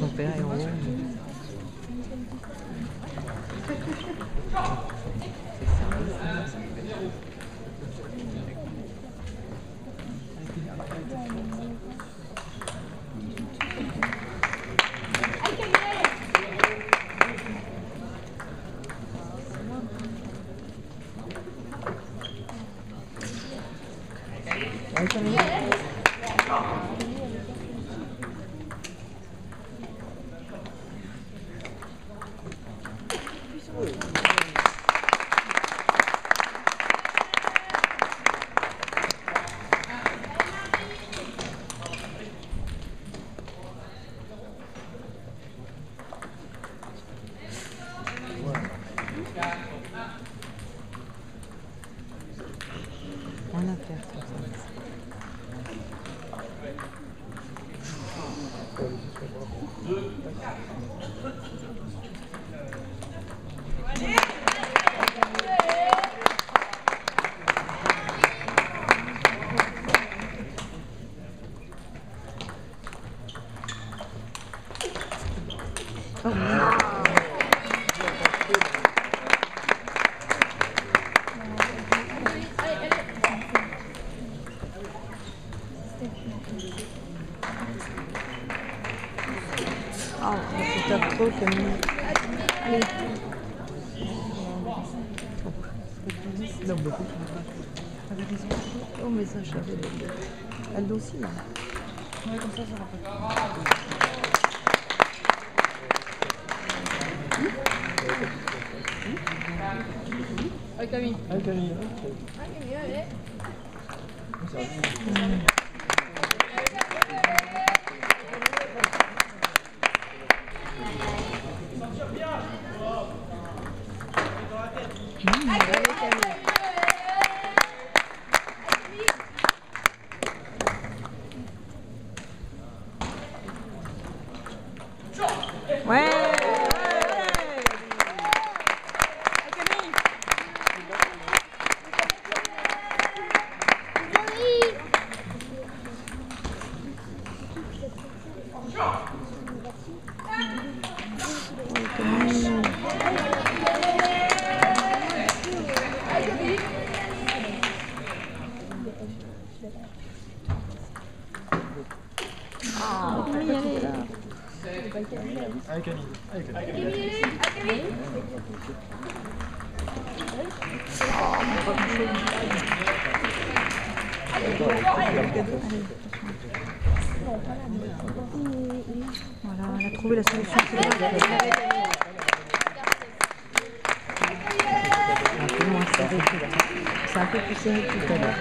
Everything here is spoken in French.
Não, pera aí, Yeah. Ah, c'est top trop. Allez. Non. Oh, mais ça, je savais. Elle aussi, là. Ouais, comme ça, ça va Camille. Allez, Camille. Allez! Ah, allez. Camille. Allez, Camille. Voilà, on a trouvé la solution. c'est. Un peu plus serré que tout à l'heure,